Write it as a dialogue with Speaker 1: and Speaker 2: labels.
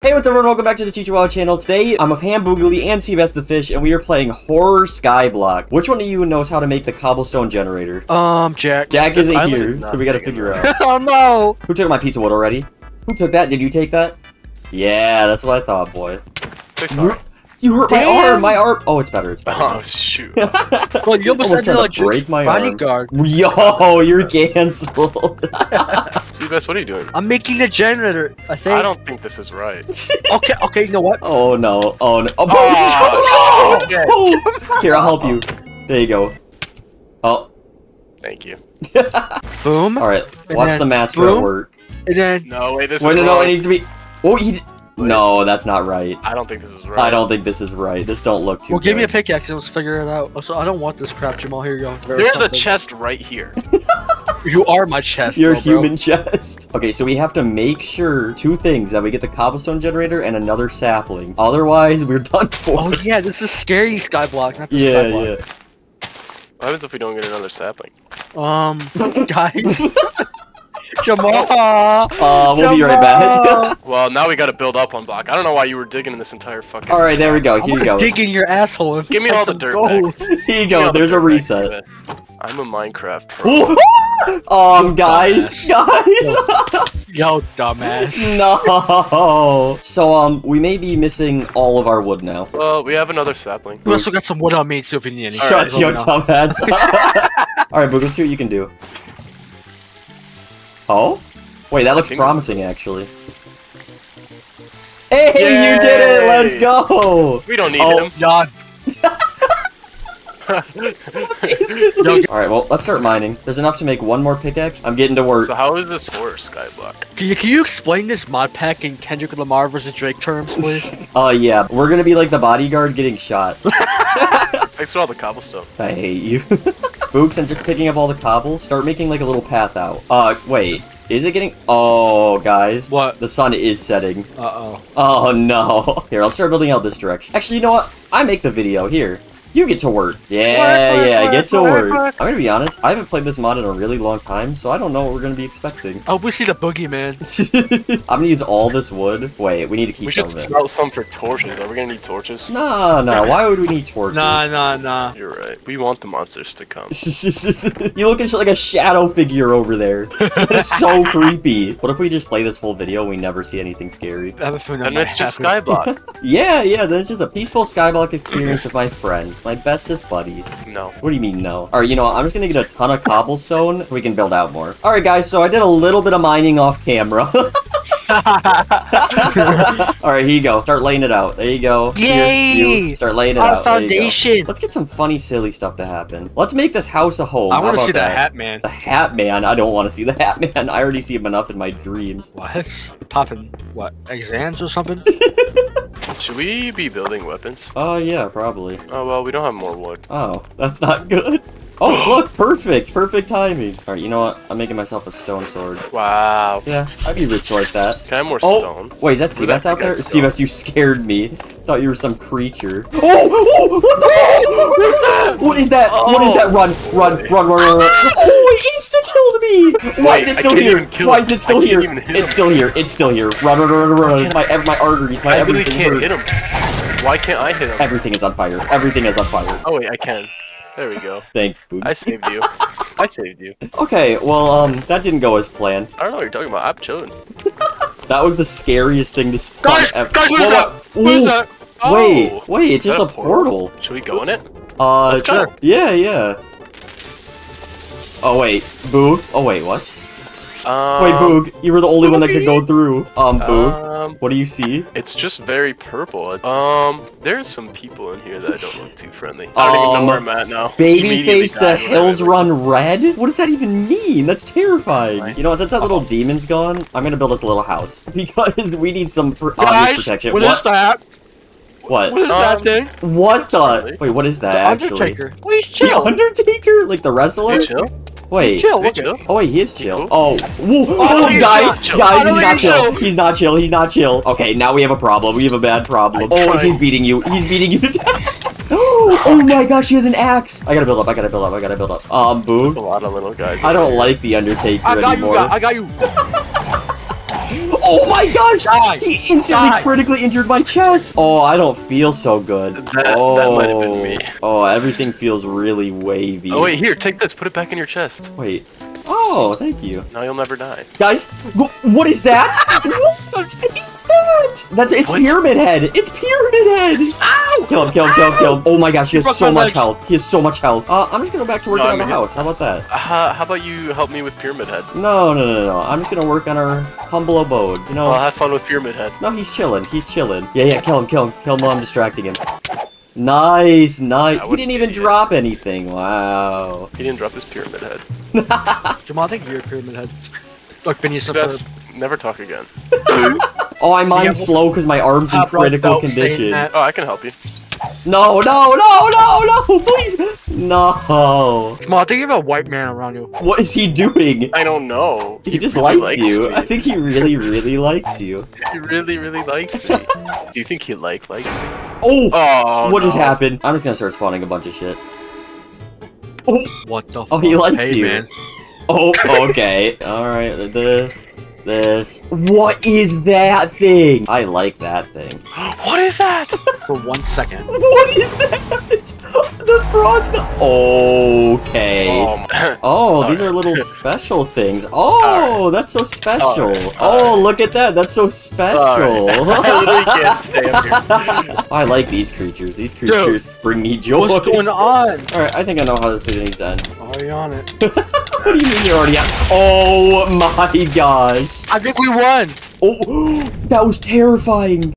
Speaker 1: Hey, what's up everyone? Welcome back to the Ciciwowa channel. Today, I'm with Ham Boogly and Seabass the Fish, and we are playing Horror Skyblock. Which one of you knows how to make the cobblestone generator?
Speaker 2: Um, Jack.
Speaker 1: Jack isn't
Speaker 3: island
Speaker 1: here, so we gotta figure out.
Speaker 2: oh no!
Speaker 1: Who took my piece of wood already? Who took that? Did you take that? Yeah, that's what I thought, boy.
Speaker 3: Arm.
Speaker 1: You hurt my arm! My arm! Oh, it's better, it's better.
Speaker 3: Oh shoot.
Speaker 2: Well, you almost,
Speaker 1: Almost
Speaker 2: had
Speaker 1: tried
Speaker 2: to
Speaker 1: to break my arm.
Speaker 2: bodyguard.
Speaker 1: Yo, you're cancelled.
Speaker 3: Seabass, what are you doing?
Speaker 2: I'm making a generator. I think.
Speaker 3: I don't think this is right.
Speaker 2: Okay, okay. You know what?
Speaker 1: oh no, oh no. Oh,
Speaker 3: Oh,
Speaker 1: boom. Oh, Here, I'll help you. There you go. Oh,
Speaker 3: Thank you.
Speaker 2: Boom.
Speaker 1: alright. Watch
Speaker 2: then
Speaker 1: the master at work.
Speaker 2: And then
Speaker 3: No, wait, this
Speaker 1: Wait,
Speaker 3: is
Speaker 1: no, no,
Speaker 3: wrong.
Speaker 1: it needs to be. Oh, he. D- No, that's not right.
Speaker 3: I don't think this is right.
Speaker 1: I don't think this is right. This don't look too.
Speaker 2: well, give me a pickaxe and let's figure it out. Also, I don't want this crap, Jamal. Here you go.
Speaker 3: There's a chest right here.
Speaker 2: You are my chest.
Speaker 1: Your
Speaker 2: though, bro.
Speaker 1: human chest. Okay, so we have to make sure two things that we get the cobblestone generator and another sapling. Otherwise, we're done for.
Speaker 2: Oh yeah, this is scary skyblock, not the
Speaker 1: yeah,
Speaker 2: skyblock.
Speaker 1: yeah.
Speaker 3: What happens if we don't get another sapling?
Speaker 2: Um, guys. Jamal.
Speaker 1: Uh, we'll be right back.
Speaker 3: Well, now we gotta build up on block. I don't know why you were digging in this entire fucking.
Speaker 1: All right, there we go.
Speaker 2: I'm
Speaker 1: Here you go.
Speaker 2: digging your asshole and
Speaker 3: Give me all the dirt.
Speaker 1: Here you go.
Speaker 3: all the
Speaker 1: There's a reset.
Speaker 3: I'm a Minecraft pro.
Speaker 1: um, guys, guys.
Speaker 2: Yo, dumbass.
Speaker 1: no. So, um, we may be missing all of our wood now.
Speaker 3: Well, we have another sapling.
Speaker 2: We also got some wood on me too if you need any.
Speaker 1: Shut
Speaker 3: Alright,
Speaker 1: your
Speaker 2: let me know.
Speaker 1: dumbass. all right, but let's see what you can do. Oh? Wait, that looks promising, actually. Hey, you did it! Let's go!
Speaker 3: We don't need
Speaker 1: Oh.
Speaker 3: him.
Speaker 2: God,
Speaker 1: All right, well, let's start mining. There's enough to make one more pickaxe. I'm getting to work.
Speaker 3: so how is this horror skyblock?
Speaker 2: can you, can you explain this mod pack in Kendrick Lamar versus Drake terms, please?
Speaker 1: Oh yeah, we're gonna be like the bodyguard getting shot.
Speaker 3: Thanks for all the cobblestone.
Speaker 1: I hate you. Boog, since you're picking up all the cobble, start making like a little path out. Uh, wait. Is it getting- Oh, guys.
Speaker 2: what?
Speaker 1: The sun is setting.
Speaker 2: Uh oh.
Speaker 1: Oh, no. Here, I'll start building out this direction. Actually, you know what? I make the video. Here. You get to work. Yeah,
Speaker 3: Work, work,
Speaker 1: yeah,
Speaker 3: work,
Speaker 1: get to
Speaker 3: work,
Speaker 1: work.
Speaker 3: work.
Speaker 1: I'm gonna be honest. I haven't played this mod in a really long time, so I don't know what we're gonna be expecting.
Speaker 2: Oh, we see the boogeyman.
Speaker 1: I'm gonna use all this wood. Wait, we need to keep
Speaker 3: We
Speaker 1: some
Speaker 3: should
Speaker 1: of it.
Speaker 3: sprout some for torches. Are we gonna need torches?
Speaker 1: Nah, nah. Why would we need torches?
Speaker 2: Nah, nah, nah.
Speaker 3: You're right. We want the monsters to come.
Speaker 1: you look like a shadow figure over there. That is so creepy. What if we just play this whole video and we never see anything scary?
Speaker 2: I have a feeling
Speaker 3: And it's just
Speaker 2: happen.
Speaker 3: skyblock.
Speaker 1: Yeah, yeah, that's just a peaceful skyblock experience with my friends, my bestest buddies.
Speaker 3: No.
Speaker 1: What do you mean, no? Alright, you know what? I'm just gonna get a ton of cobblestone we can build out more. Alright, guys, so I did a little bit of mining off camera. Alright, here you go. Start laying it out. There you go. Here,
Speaker 2: Yay!
Speaker 1: you. Start laying it
Speaker 2: Our
Speaker 1: out. There
Speaker 2: foundation.
Speaker 1: Let's get some funny, silly stuff to happen. Let's make this house a home.
Speaker 2: I want to
Speaker 1: about
Speaker 2: see the? Hat Man.
Speaker 1: The Hat Man. I don't want to see the Hat Man. I already see him enough in my dreams.
Speaker 2: What? Popping what? Exams or something?
Speaker 3: Should we be building weapons?
Speaker 1: Oh, yeah, probably.
Speaker 3: Oh well, we don't have more wood.
Speaker 1: Oh, that's not good. Oh, look, perfect. Perfect timing. All right, you know what? I'm making myself a stone sword.
Speaker 3: Wow.
Speaker 1: Yeah, I'd be rich like that.
Speaker 3: Can I have more
Speaker 1: Oh,
Speaker 3: stone?
Speaker 1: wait, is that Seabass out there?
Speaker 3: pickaxe?
Speaker 1: Seabass, you scared me. Thought you were some creature. Oh, oh what the fuck? What is that? What is
Speaker 3: Oh.
Speaker 1: that? Run, run, run, run, run, run. Oh, it insta-killed me. Why
Speaker 3: Wait,
Speaker 1: is it still here? Why is it still here? It's still here. It's still here. Run, run, run, run, run. My, my arteries, my
Speaker 3: I really
Speaker 1: everything
Speaker 3: can't hit him. Why can't I hit him?
Speaker 1: Everything is on fire. Everything is on fire.
Speaker 3: Oh wait, I can. There we go.
Speaker 1: Thanks, Boog.
Speaker 3: I saved you. I saved you.
Speaker 1: Okay, well, um, that didn't go as planned.
Speaker 3: I don't know what you're talking about. I'm chilling.
Speaker 1: That was the scariest thing to spawn
Speaker 2: Guys,
Speaker 1: ever.
Speaker 2: guys, what is
Speaker 1: Whoa,
Speaker 2: that?
Speaker 1: whoa.
Speaker 3: What is
Speaker 1: Ooh,
Speaker 3: that? Oh!
Speaker 1: Wait, wait, it's just a portal.
Speaker 3: Should we go in it?
Speaker 1: Uh,
Speaker 3: Let's go.
Speaker 1: Yeah, yeah. Oh wait, Boog. Oh wait, what?
Speaker 3: Um,
Speaker 1: wait, Boog, you were the only one that could go through. Um, Boog,
Speaker 3: Um,
Speaker 1: what do you see?
Speaker 3: it's just very purple. Um, there's some people in here that don't look too friendly. I don't even
Speaker 1: Um,
Speaker 3: know where I'm at now. Immediately
Speaker 1: Babyface, the
Speaker 3: died when I
Speaker 1: hills run red? What does that even mean? That's terrifying.
Speaker 3: Right.
Speaker 1: You know, since that little demon's gone, I'm gonna build us a little house. Because we need some pr- obvious
Speaker 2: Guys,
Speaker 1: protection.
Speaker 2: what is that?
Speaker 1: What?
Speaker 2: What is
Speaker 3: Um,
Speaker 2: that thing?
Speaker 1: What the? Wait, what is that
Speaker 2: The
Speaker 1: actually?
Speaker 2: Undertaker. Please
Speaker 1: The. Undertaker? Like the wrestler?
Speaker 3: Hey, chill.
Speaker 1: Wait.
Speaker 2: Chill. Look at
Speaker 3: chill.
Speaker 1: Oh wait, he is chill. Oh, whoa,
Speaker 2: Oh,
Speaker 1: oh, guys, guys,
Speaker 2: Oh,
Speaker 1: he's not chill.
Speaker 2: chill.
Speaker 1: He's not chill. He's not chill. Okay, now we have a problem. We have a bad problem.
Speaker 3: I'm
Speaker 1: Oh,
Speaker 3: trying.
Speaker 1: he's beating you. He's beating you to death. oh my gosh, he has an axe. I gotta build up. I gotta build up. I gotta build up. Um,
Speaker 3: There's a lot of little guys.
Speaker 1: I don't
Speaker 3: here.
Speaker 1: like the Undertaker
Speaker 2: I got you.
Speaker 1: anymore.
Speaker 2: guy- I got you.
Speaker 1: Oh my gosh!
Speaker 2: Die.
Speaker 1: He instantly
Speaker 2: Die.
Speaker 1: critically injured my chest. Oh, I don't feel so good.
Speaker 3: That- that
Speaker 1: oh,
Speaker 3: might have been me.
Speaker 1: Everything feels really wavy.
Speaker 3: Oh wait, here, take this. Put it back in your chest.
Speaker 1: Wait. Oh, thank you.
Speaker 3: Now you'll never die.
Speaker 1: Guys, what is that? what is that? That's it's
Speaker 3: What?
Speaker 1: Pyramid Head. It's Pyramid Head.
Speaker 2: Ow!
Speaker 1: Kill him, kill him, kill him, kill him. Oh my gosh, he has so much
Speaker 2: legs.
Speaker 1: health. He has so much health. Uh, I'm just gonna go back to working
Speaker 3: No,
Speaker 1: on the house. How about that?
Speaker 3: Uh, how about you help me with Pyramid Head?
Speaker 1: No, no, no, no. I'm just gonna work on our humble abode. You know.
Speaker 3: I'll have fun with Pyramid Head.
Speaker 1: No, he's chilling. He's chilling. Yeah, yeah, kill him, kill him, kill him while I'm distracting him. Nice, nice.
Speaker 3: I
Speaker 1: He didn't even
Speaker 3: an idiot.
Speaker 1: drop anything. Wow.
Speaker 3: He didn't drop his Pyramid Head.
Speaker 2: Jamal, take your pyramid head. Look, Phineas,
Speaker 3: You
Speaker 2: up
Speaker 3: never talk again.
Speaker 1: Oh, I
Speaker 2: Yeah,
Speaker 1: mine
Speaker 2: we'll-
Speaker 1: slow because my arm's in
Speaker 2: Ah,
Speaker 1: critical condition.
Speaker 3: Oh, I can help you.
Speaker 1: No, no, no, no, no, please. No.
Speaker 2: Jamal, I think you have a white man around you.
Speaker 1: What is he doing?
Speaker 3: I don't know.
Speaker 1: He just
Speaker 3: really
Speaker 1: likes, you.
Speaker 3: me.
Speaker 1: I think he really, really likes you.
Speaker 3: he really, really likes me. Do you think he like likes me?
Speaker 1: Oh,
Speaker 3: Oh,
Speaker 1: what just happened? I'm just gonna start spawning a bunch of shit. Oh,
Speaker 2: What the
Speaker 1: Oh, he likes
Speaker 2: hey,
Speaker 1: you.
Speaker 2: man.
Speaker 1: oh, okay. All right, this, this. What is that thing? I like that thing.
Speaker 3: What is that?
Speaker 2: For one second.
Speaker 1: What is that? The frost. Okay.
Speaker 3: Oh, my-
Speaker 1: Oh, these are little special things. Oh, that's so special.
Speaker 3: Alright,
Speaker 1: Oh,
Speaker 3: alright.
Speaker 1: look at that. That's so special.
Speaker 3: Alright. I can't stay up here.
Speaker 1: I like these creatures. These creatures bring me joy.
Speaker 2: What's going on?
Speaker 1: Alright, I think I know how this video needs to end.
Speaker 2: Are you on it?
Speaker 1: what do you mean you're already on? Oh my gosh.
Speaker 2: I think we won.
Speaker 1: Oh, that was terrifying.